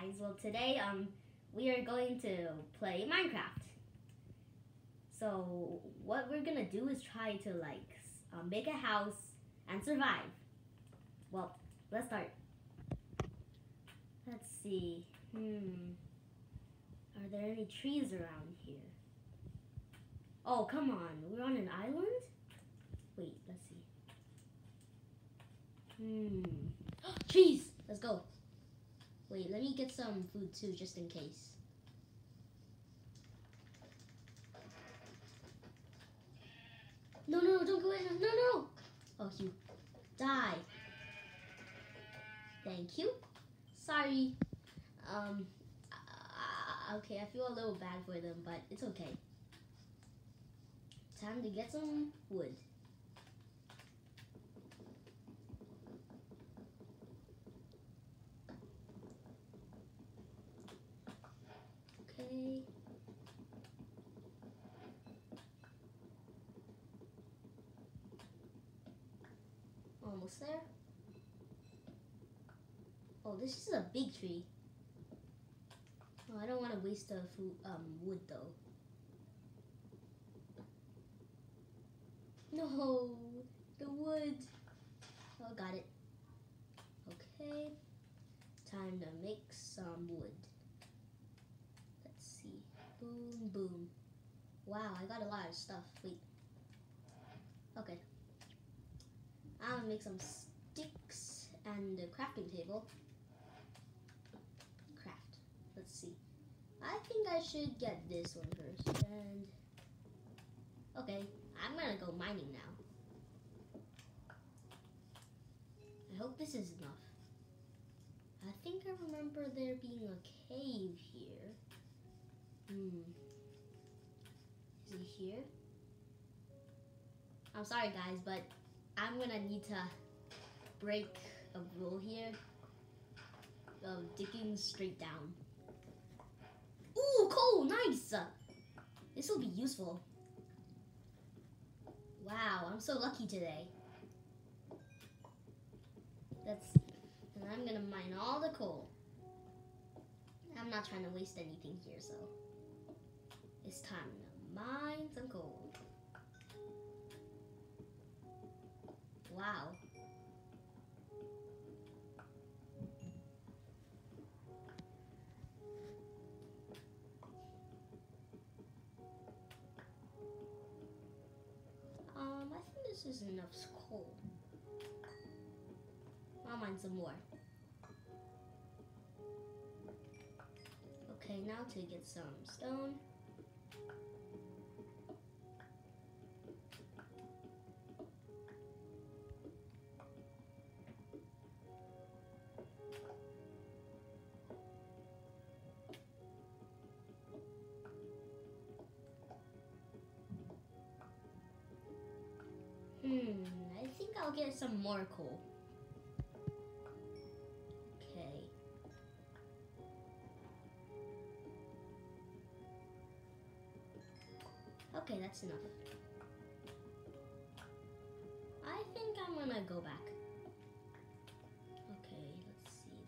guys. Well, today um we are going to play Minecraft. So what we're gonna do is try to like um, make a house and survive. Well, let's start. Let's see. Hmm. Are there any trees around here? Oh, come on. We're on an island? Wait, let's see. Hmm. Trees! Let's go. Wait, let me get some food too, just in case. No, no, don't go in. No, no. Oh, you die. Thank you. Sorry. Um. uh, okay, I feel a little bad for them, but it's okay. Time to get some wood. Almost there. Oh, this is a big tree. Oh, I don't want to waste the food, um, wood though. No, the wood. Oh, got it. Okay. Time to make some wood. Boom, boom. Wow, I got a lot of stuff. Wait. Okay. I'm gonna make some sticks and a crafting table. Craft. Let's see. I think I should get this one first. And okay, I'm gonna go mining now. I hope this is enough. I think I remember there being a cave here. Hmm. Is it here? I'm sorry guys, but I'm gonna need to break a rule here of digging straight down. Ooh, coal, nice! This will be useful. Wow, I'm so lucky today. That's, and I'm gonna mine all the coal. I'm not trying to waste anything here, so it's time to mine some coal. Wow. Um, I think this is enough coal. I'll mine some more. Okay, now to get some stone. Hmm, I think I'll get some more coal. Okay. Okay, that's enough. I think I'm gonna go back. Okay, let's see.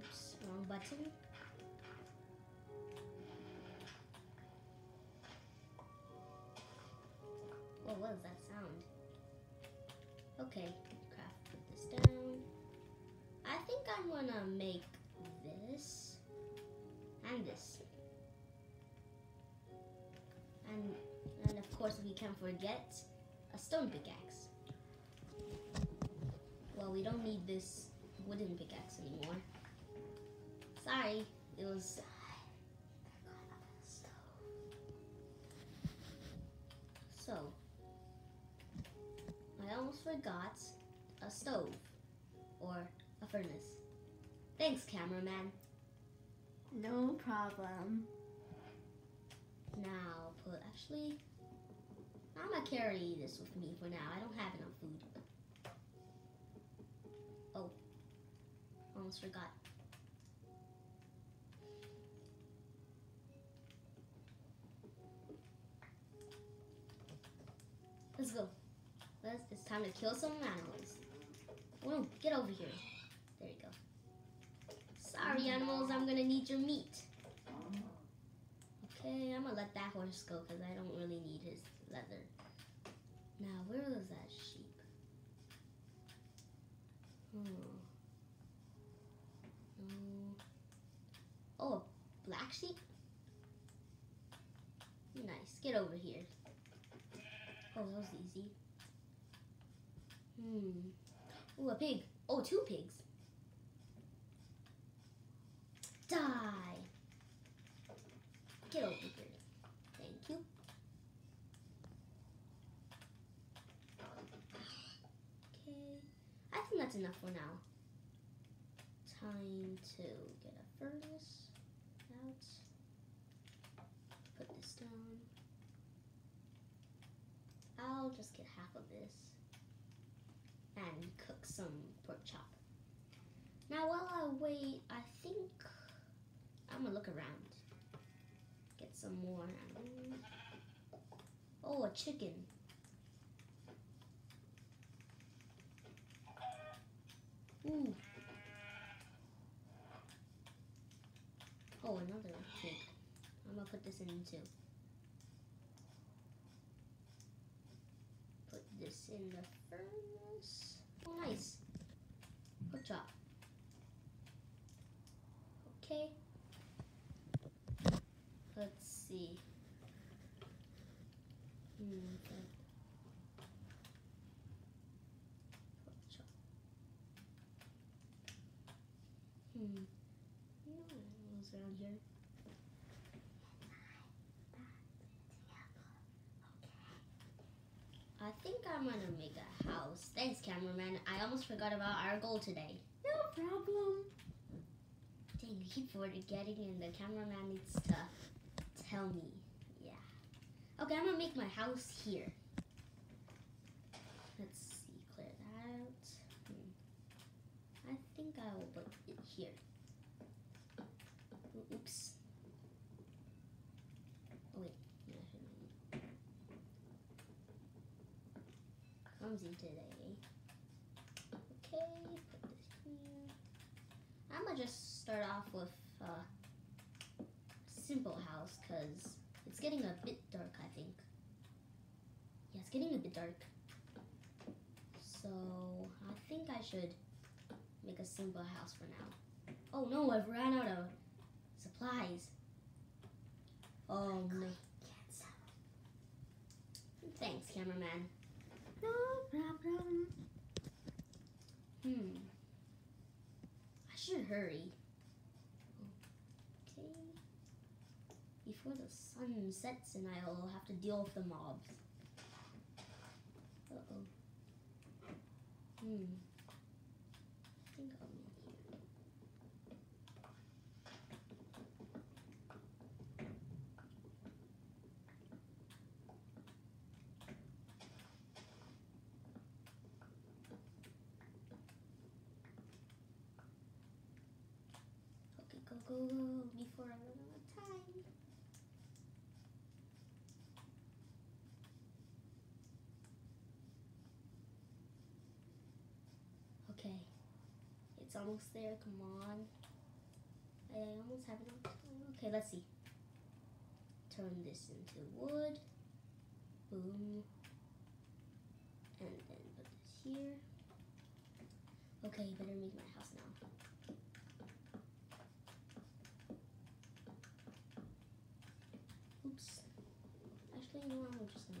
Oops, wrong button. Okay, craft, put this down. I think I'm gonna make this and this. And and of course we can't forget a stone pickaxe. Well, we don't need this wooden pickaxe anymore. Sorry, it was So, forgot a stove or a furnace. Thanks, cameraman. No problem. Now, put actually, I'm gonna carry this with me for now. I don't have enough food. Oh, almost forgot. Let's go. It's time to kill some animals. Get over here. There you go. Sorry, animals, I'm gonna need your meat. Okay, I'm gonna let that horse go because I don't really need his leather. Now, where was that sheep? Hmm. No. Oh, a black sheep? Nice. Get over here. Oh, that was easy. Hmm. Ooh, a pig. Oh, two pigs. Die. Get over here. Thank you. Okay. I think that's enough for now. Time to get a furnace out. Put this down. I'll just get half of this and cook some pork chop. Now while I wait, I think I'm gonna look around. Get some more. Um, oh, a chicken. Ooh. Oh, another pig. I'm gonna put this in too. Put this in the furnace. Nice. Good job. Okay. Let's see. Hmm. okay. Pork chop. Hmm. No animals around here. I think I'm gonna make a house. Thanks, cameraman. I almost forgot about our goal today. No problem. Dang, I keep forgetting, and the cameraman needs to tell me. Yeah. Okay, I'm gonna make my house here. Let's see, clear that out. Hmm. I think I will put it here. Oops. Oh wait, no, I shouldn't. Clumsy today. Okay, put this here. I'm gonna just start off with a simple house because it's getting a bit dark, I think. Yeah, it's getting a bit dark. So I think I should make a simple house for now. Oh no, I've ran out of supplies. Oh no. Thanks, cameraman. No problem. Hmm. I should hurry. Okay. Before the sun sets and I'll have to deal with the mobs. Uh oh. Hmm. I think I'll meet here. Okay, go, go, go, before I run out of time. Okay, it's almost there, come on. I almost have time. Okay, let's see. Turn this into wood. Boom. And then put this here. Okay, better make my house now. Oops. Actually, no, I'm just gonna.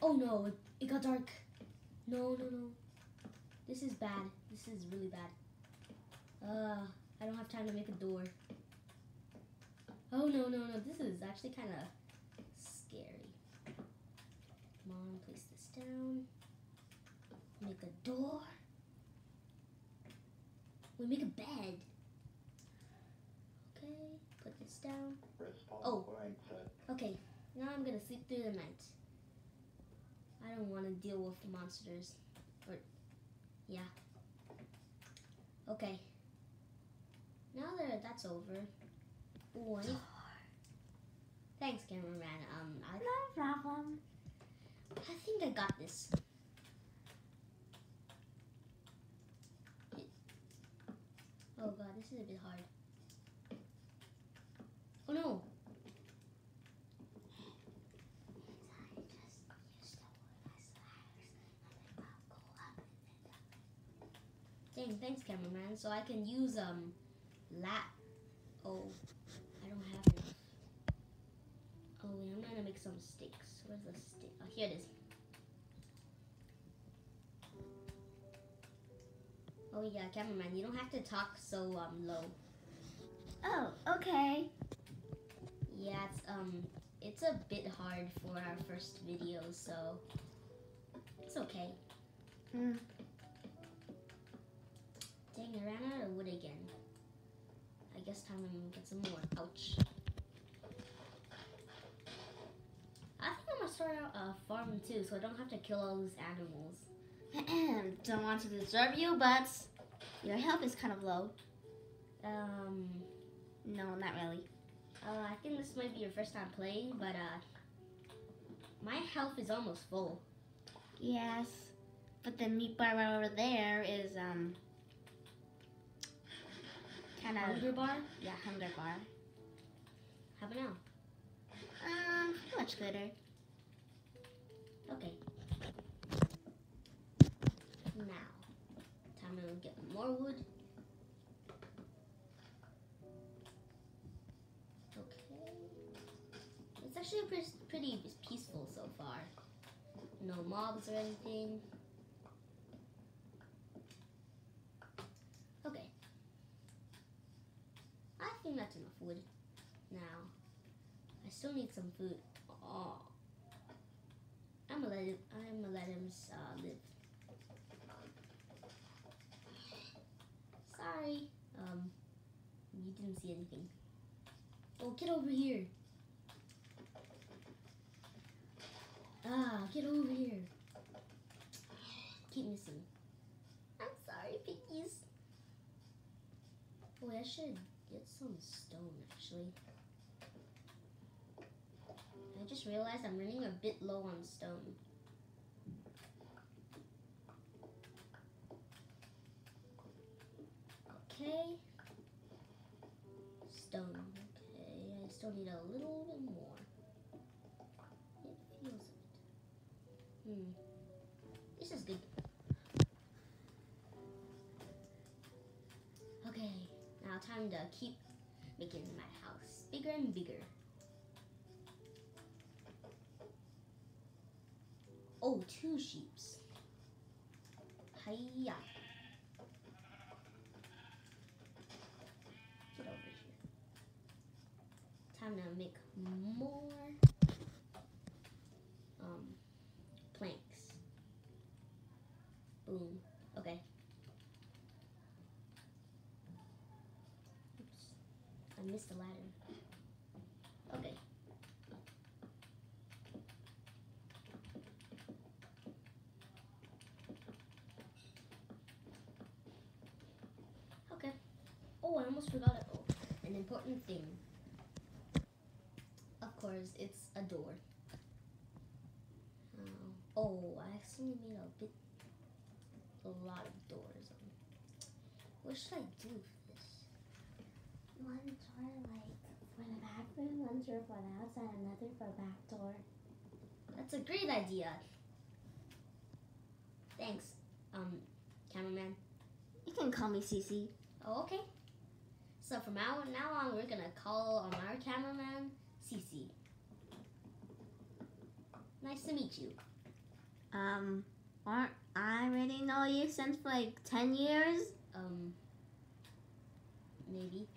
Oh no, it, it got dark. No, no, no. This is bad. This is really bad. Uh, I don't have time to make a door. Oh no, no, no. This is actually kind of scary. Come on, place this down. Make a door. We make a bed. Okay, put this down. Oh. Okay, now I'm gonna sleep through the night. I don't want to deal with the monsters. Yeah. Okay. Now that that's over. Ooh, I need- Thanks, cameraman. Um, I, No problem. I think I got this. Oh god, this is a bit hard. Oh no! Dang, thanks cameraman. So I can use um lat oh I don't have enough. Oh wait, I'm gonna make some sticks. Where's the stick? Oh here it is. Oh yeah, cameraman, you don't have to talk so um low. Oh, okay. Yeah, it's um it's a bit hard for our first video, so it's okay. Mm. Dang, I ran out of wood again. I guess time to get some more. Ouch. I think I'm gonna start out a farm too, so I don't have to kill all those animals. Don't want to disturb you, but your health is kind of low. Um, No, not really. uh, I think this might be your first time playing, but uh, my health is almost full. Yes, but the meat bar right over there is um kind of Hunger bar? yeah hunger bar. How about now? Um, much gooder. Okay. Now, time to get more wood. Okay. It's actually pretty, pretty peaceful so far. No mobs or anything. Okay. I think that's enough wood. Now, I still need some food. Oh. I'm gonna let him. I'm gonna let him uh, live. Sorry. Um, you didn't see anything. Oh, get over here. Ah, get over here. Keep missing. I'm sorry, piggies. Boy, I should get some stone actually. I just realized I'm running a bit low on stone. Okay. Stone. Okay, I still need a little bit more. Time to keep making my house bigger and bigger. Oh, two sheeps. Hiya. Get over here. Time to make more um planks. Boom. Okay. Oops. I missed the ladder. Okay. Okay. Oh, I almost forgot it. Oh, an important thing. Of course, it's a door. Um, oh, I accidentally made a bit, a lot of doors. Um, what should I do for this? One door like for the bathroom, one door for the outside, another for back door. That's a great idea. Thanks, um, cameraman. You can call me Cece. Oh, okay. So from now now on, we're gonna call on our cameraman Cece. Nice to meet you. Um, aren't I already know you since like ten years? Um, maybe.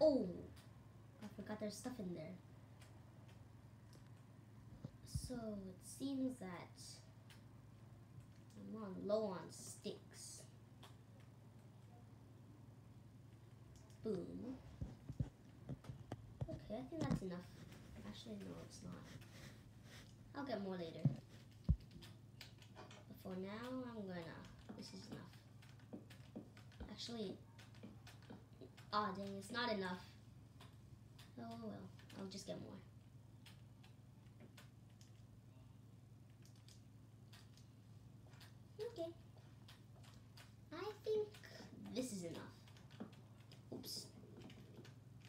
Oh, I forgot there's stuff in there. So it seems that I'm on low on sticks. Boom. Okay, I think that's enough. Actually, no, it's not. I'll get more later. But for now, I'm gonna. This is enough. Actually, ah, dang, it's not enough. Oh well, I'll just get more. Okay. I think this is enough. Oops.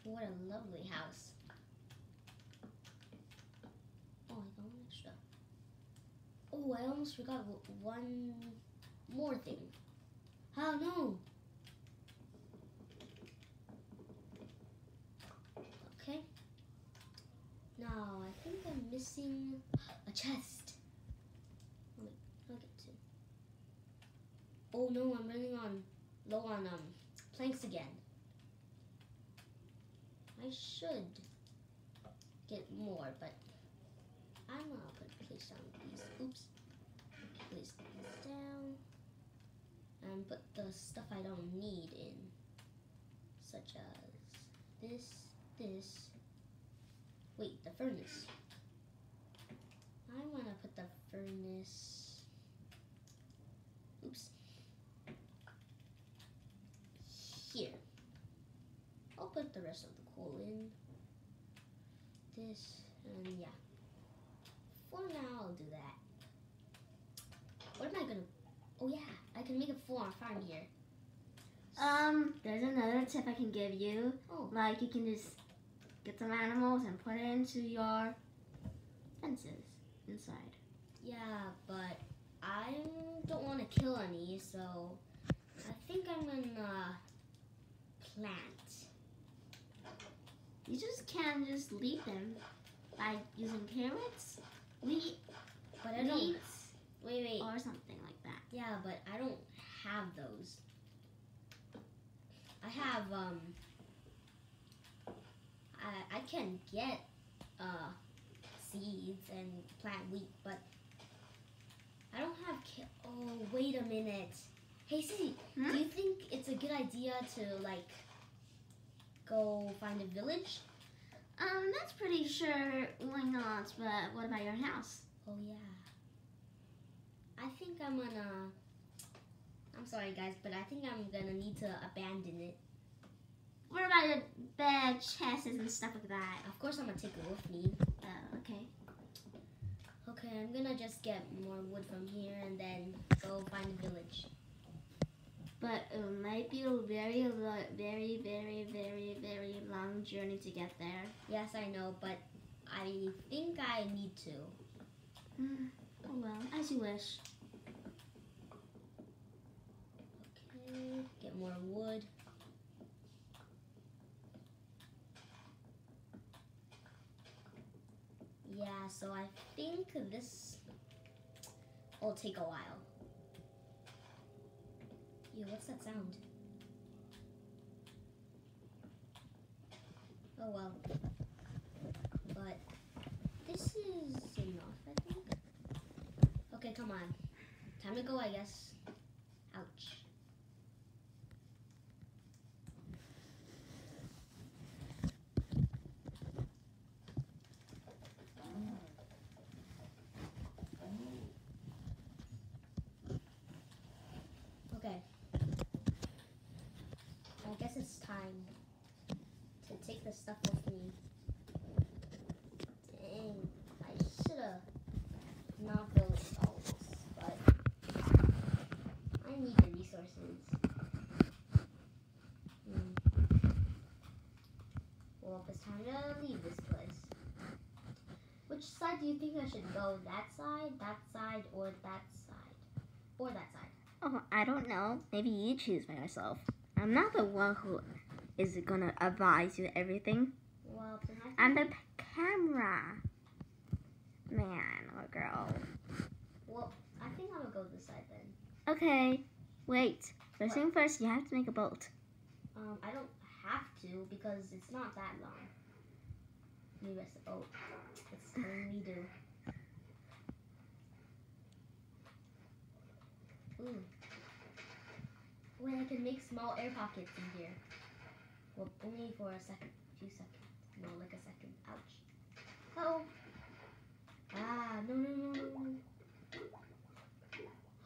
What a lovely house. Oh, I got one extra. Oh, I almost forgot one more thing. Oh no! Now, I think I'm missing a chest. Wait, I'll get to. Oh no, I'm running on low on um planks again. I should get more, but I'm gonna put place down these. Oops. Place these down. And put the stuff I don't need in. Such as this, this. Wait, the furnace. I wanna put the furnace. Oops. Here. I'll put the rest of the coal in. This and yeah. For now, I'll do that. What am I gonna? Oh yeah, I can make a full-on farm here. Um, there's another tip I can give you. Oh. Like you can just get some animals and put it into your fences inside. Yeah, but I don't want to kill any, so I think I'm gonna plant. You just can't just leave them by using carrots, wheat, But I don't. wheat, Wait, wait. or something like that. Yeah, but I don't have those. I have um. I I can get uh seeds and plant wheat, but I don't have. Oh, wait a minute. Hey, Sissy, Hmm? do you think it's a good idea to like go find a village? Um, that's pretty sure why not, but what about your house? Oh yeah. I think I'm gonna. I'm sorry, guys, but I think I'm gonna need to abandon it. What about your bed, chests, and stuff like that? Of course, I'm gonna take it with me. Oh, okay. Okay, I'm gonna just get more wood from here and then go find the village. But it might be a very, very, very, very, very long journey to get there. Yes, I know, but I think I need to. Mm, oh well, as you wish. Okay, get more wood. Yeah, so I think this will take a while. Ew, what's that sound? Oh well. But this is enough, I think. Okay, come on. Time to go, I guess. Ouch. Okay. I guess it's time to take the stuff with me. Dang, I should have not built all this, but I need the resources. Hmm. Well, it's time to leave this place. Which side do you think I should go? That side, that side, or that side? Or that side? Oh, I don't know. Maybe you choose by yourself. I'm not the one who is gonna advise you everything. Well, then I think I'm the camera man or girl. Well, I think I'm gonna go this side then. Okay, wait. First thing first, you have to make a boat. Um, I don't have to because it's not that long. Maybe I said, oh, it's telling me to. Ooh. Wait, I can make small air pockets in here. Well, only for a second, few seconds. No, like a second. Ouch. Help! Ah, no, no, no, no.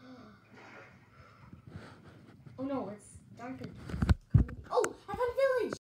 oh no, it's dark again.